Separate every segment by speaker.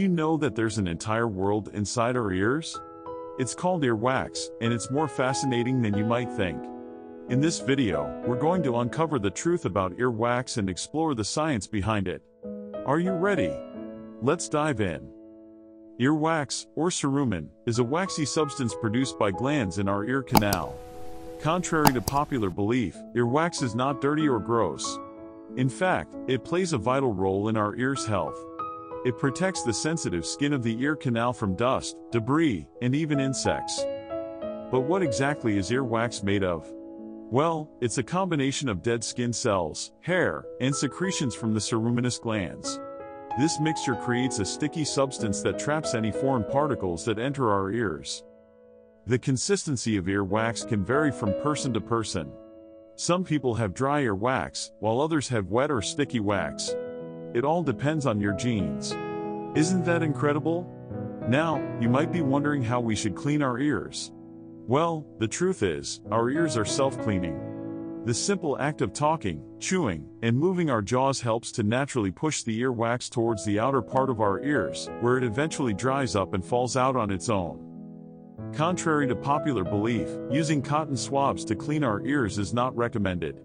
Speaker 1: know that there's an entire world inside our ears? It's called earwax, and it's more fascinating than you might think. In this video, we're going to uncover the truth about earwax and explore the science behind it. Are you ready? Let's dive in. Earwax, or cerumen, is a waxy substance produced by glands in our ear canal. Contrary to popular belief, earwax is not dirty or gross. In fact, it plays a vital role in our ears' health. It protects the sensitive skin of the ear canal from dust, debris, and even insects. But what exactly is earwax made of? Well, it's a combination of dead skin cells, hair, and secretions from the ceruminous glands. This mixture creates a sticky substance that traps any foreign particles that enter our ears. The consistency of earwax can vary from person to person. Some people have dry earwax, while others have wet or sticky wax. It all depends on your genes. Isn't that incredible? Now, you might be wondering how we should clean our ears. Well, the truth is, our ears are self-cleaning. The simple act of talking, chewing, and moving our jaws helps to naturally push the earwax towards the outer part of our ears, where it eventually dries up and falls out on its own. Contrary to popular belief, using cotton swabs to clean our ears is not recommended.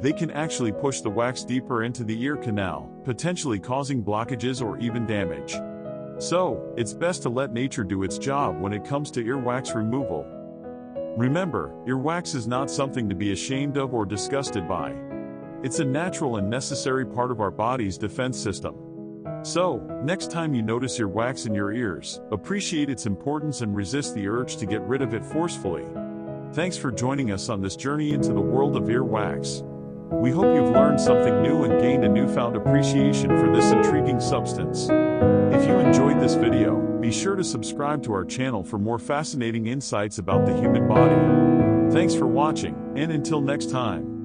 Speaker 1: They can actually push the wax deeper into the ear canal, potentially causing blockages or even damage. So, it's best to let nature do its job when it comes to earwax removal. Remember, earwax is not something to be ashamed of or disgusted by. It's a natural and necessary part of our body's defense system. So, next time you notice earwax in your ears, appreciate its importance and resist the urge to get rid of it forcefully. Thanks for joining us on this journey into the world of earwax. We hope you've learned something new and gained a newfound appreciation for this intriguing substance. If you enjoyed this video, be sure to subscribe to our channel for more fascinating insights about the human body. Thanks for watching, and until next time.